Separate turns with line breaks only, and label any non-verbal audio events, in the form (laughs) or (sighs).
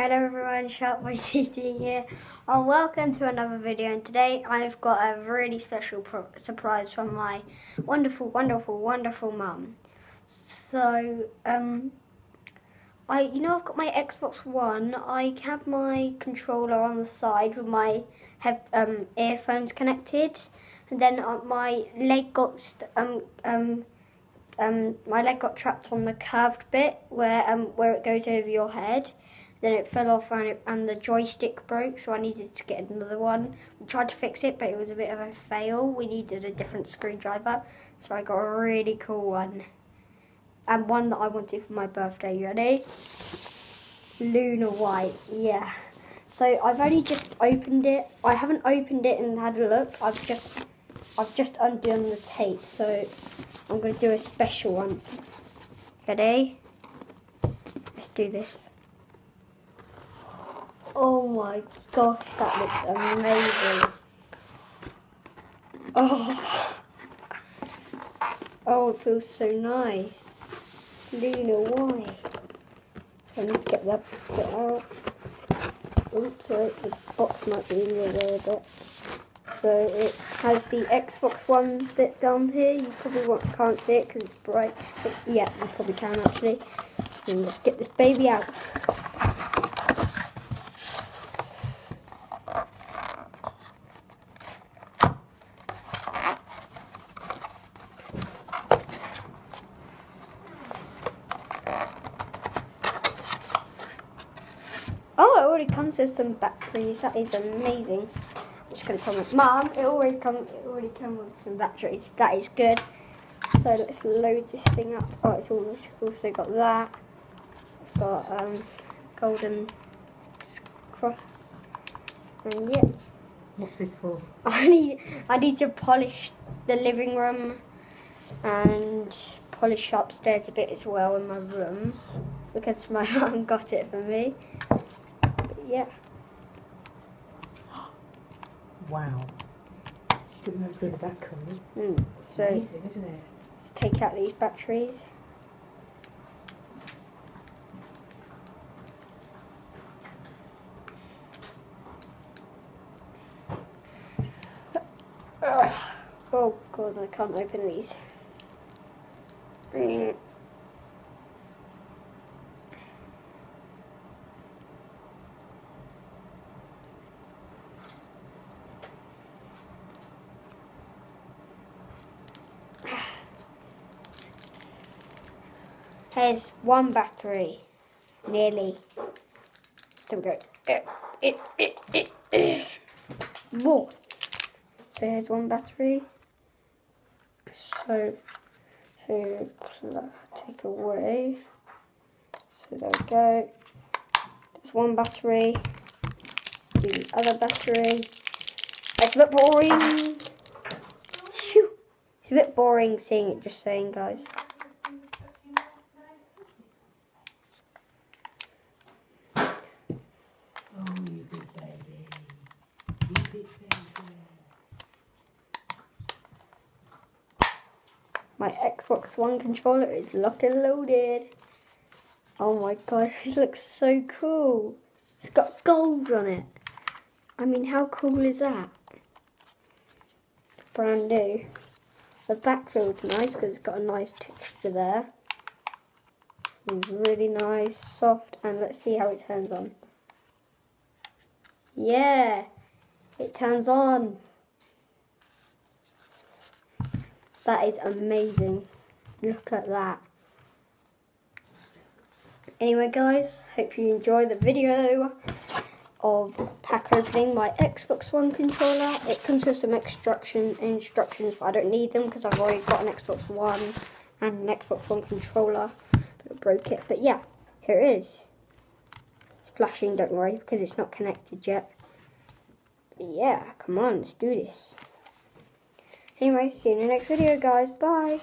Hello everyone, Sharkboy TT here, and welcome to another video. And today I've got a really special surprise from my wonderful, wonderful, wonderful mum. So, um, I, you know, I've got my Xbox One. I have my controller on the side with my have um, earphones connected, and then uh, my leg got um um um my leg got trapped on the curved bit where um where it goes over your head then it fell off and, it, and the joystick broke, so I needed to get another one. We tried to fix it, but it was a bit of a fail. We needed a different screwdriver, so I got a really cool one. And one that I wanted for my birthday, you ready? Lunar White, yeah. So I've only just opened it. I haven't opened it and had a look. I've just I've just undone the tape, so I'm gonna do a special one. Ready? Let's do this. Oh my gosh, that looks amazing. Oh, oh, it feels so nice. Luna why? So I need to get that bit out. Oops, sorry, the box might be in the way a bit. So it has the Xbox One bit down here. You probably can't see it because it's bright. But yeah, you probably can actually. Let's get this baby out. Already comes with some batteries. That is amazing. I'm just going to tell my mum, it already come it already comes with some batteries. That is good. So let's load this thing up. Oh, it's all this. also got that. It's got um, golden cross. And yeah.
What's this for? (laughs)
I need I need to polish the living room and polish upstairs a bit as well in my room because my (laughs) mum got it for me yeah. (gasps)
Wow. Didn't know it was going to be that cool.
Mm, so
Amazing, isn't it?
Let's take out these batteries. (sighs) Oh god, I can't open these. Here's one battery, nearly. There we go. It, it, it, More. So here's one battery. So, so take away. So there we go. There's one battery. The other battery. It's a bit boring. It's a bit boring seeing it just saying, guys. My Xbox One controller is locked and loaded. Oh my god, it looks so cool. It's got gold on it. I mean, how cool is that? Brand new. The back feels nice because it's got a nice texture there. It's really nice, soft, and let's see how it turns on. Yeah, it turns on. That is amazing. Look at that. Anyway guys, hope you enjoy the video of pack opening my Xbox One controller. It comes with some instruction instructions, but I don't need them because I've already got an Xbox One and an Xbox One controller. But I broke it. But yeah, here it is. It's flashing, don't worry, because it's not connected yet. But yeah, come on, let's do this. Anyway, see you in the next video, guys. Bye.